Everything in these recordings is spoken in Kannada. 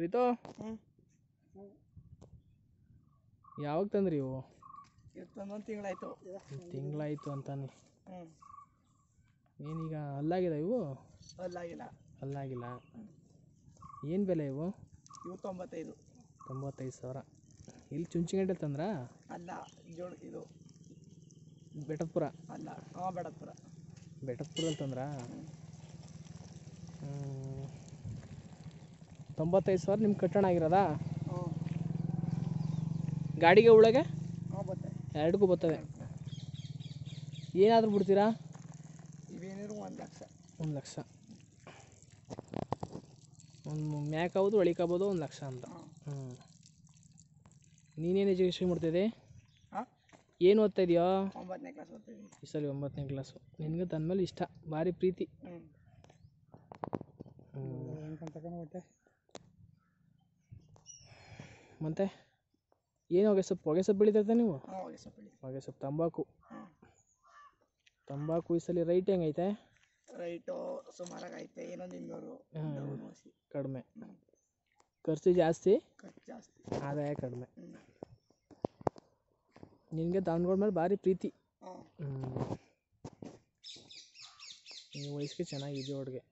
ಪ್ರೀತು? ಯಾವಾಗ ತಂದ್ರಿ ಇವು? ಒಂದು ತಿಂಗಳಾಯ್ತು. ತಿಂಗಳಾಯಿತು ಅಂತಾನೆ. ಏನೀಗ ಅಲ್ಲಾಗಿದೆ ಇವು? ಅಲ್ಲಾಗಿಲ್ಲ. ಅಲ್ಲಾಗಿಲ್ಲ. ಏನು ಬೆಲೆ ಇವು? ಇವು ತೊಂಬತ್ತೈದು ತೊಂಬತ್ತೈದು ಸಾವಿರ. ಇಲ್ಲಿ ಚುಂಚಿಗಂಟೆ ತಂದ್ರಾ? ಅಲ್ಲ ಜೋಡ್ ಇದು. ಬೆಟ್ಟದಪುರ ಅಲ್ಲ ಹಾಂ ಬೆಟ್ಟದಪುರ ಬೆಟ್ಟದಪುರದಲ್ಲಿ ತಂದ್ರಾ? ತೊಂಬತ್ತೈದು ಸಾವಿರ ನಿಮ್ಗೆ ಕಟ್ಟಣ ಆಗಿರೋದಾ? ಗಾಡಿಗೆ ಒಳಗೆ ಎರಡಕ್ಕೂ ಬರ್ತದೆ. ಏನಾದರೂ ಬಿಡ್ತೀರಾ? ಒಂದು ಲಕ್ಷ. ಒಂದು ಲಕ್ಷ. ಒಂದು ಮ್ಯಾಕ್ ಒಳಿಕಾಬೋದು ಒಂದು ಲಕ್ಷ ಅಂತ. ಹ್ಞೂ. ನೀನೇನು ಎಜುಕೇಷನ್ ಮಾಡ್ತಿದ್ದೆ? ಏನು ಓದ್ತಾ ಇದೆಯೋ? ಒಂಬತ್ತನೇ ಕ್ಲಾಸ್ ಈ ಸಲ ಒಂಬತ್ತನೇ ಕ್ಲಾಸು ನಿನಗೆ ತನ್ನ ಮೇಲೆ ಇಷ್ಟ ಭಾರಿ ಪ್ರೀತಿ. ಹ್ಞೂ. ಮತ್ತು? ಏನು ಹೊಗೆ ಸೊಪ್ಪು ಹೊಗೆ ಸೊಪ್ಪು ಬೆಳಿತೈತೆ ನೀವು? ಹಾಂ ಹೋಗಿ ಸೊಪ್ಪಳಿ ಹೊಗೆ ಸೊಪ್ಪು ತಂಬಾಕು ತಂಬಾಕು ಈ ಸಲ ರೈಟ್ ಹೆಂಗೈತೆ? ರೈಟು ಸುಮಾರಾಗಿ ಐತೆ ಇನ್ನೊಂದು ಇನ್ನೂರು ಕಡಿಮೆ. ಖರ್ಚು ಜಾಸ್ತಿ? ಖರ್ಚು ಜಾಸ್ತಿ. ಆದಾಯ ಕಡಿಮೆ. ನಿನಗೆ ದನಗಳ ಮೇಲೆ ಭಾರಿ ಪ್ರೀತಿ. ನೀವು ಈ ವಯಸ್ಸಿಗೆ ಚೆನ್ನಾಗಿದೆ ಅವ್ರಿಗೆ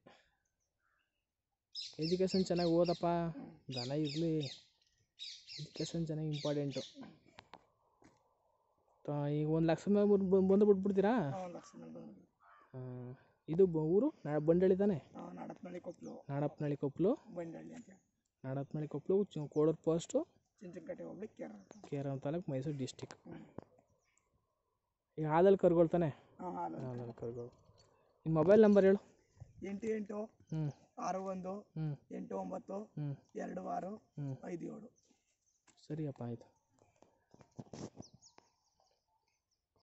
ಎಜುಕೇಷನ್ ಚೆನ್ನಾಗಿ ಓದಪ್ಪ. ದನ ಇರಲಿ. ಎಜುಕೇಷನ್ ಚೆನ್ನಾಗಿ ಇಂಪಾರ್ಟೆಂಟು ಈಗ ಒಂದು ಲಕ್ಷ ಮೇಲೆ ಬಂದು ಬಂದು ಬಿಟ್ಬಿಡ್ತೀರಾ? ಹಾಂ ಇದು ಬ- ಊರು? ನಾ ಬಂಡಳಿ ತಾನೆ? ಹಾಂ ನಾಡಪ್ಪನಹಳ್ಳಿ ಕೊಪ್ಪಲು ನಾಡಪ್ಪನಹಳ್ಳಿ ಕೊಪ್ಪಲು ಬಂಡಳ್ಳಿ ಅಂತ ನಾಡಪ್ಪನಹಳ್ಳಿ ಕೊಪ್ಪಲು ಚು- ಕೋಡೂರು ಪೋಸ್ಟು ಚಿಂಚನಕಟ್ಟೆ ಕೇರಳ ಕೇರಳ ತಾಲೂಕು ಮೈಸೂರು ಡಿಸ್ಟಿಕ್ ಈಗ ಹಾಲಲ್ಲಿ ಕರ್ಗೊಳ್ತಾನೆ ಹಾಂ ಹಾಲು ಹಾಲಲ್ಲಿ ಕರ್ಗೋಳು. ನಿಮ್ಮ ಮೊಬೈಲ್ ನಂಬರ್ ಹೇಳು. ಎಂಟು ಎಂಟು ಹ್ಞೂ ಆರು ಒಂದು ಹ್ಞೂ ಎಂಟು ಒಂಬತ್ತು ಹ್ಞೂ ಎರಡು ಆರು ಹ್ಞೂ ಐದು ಏಳು. सर या पाया था।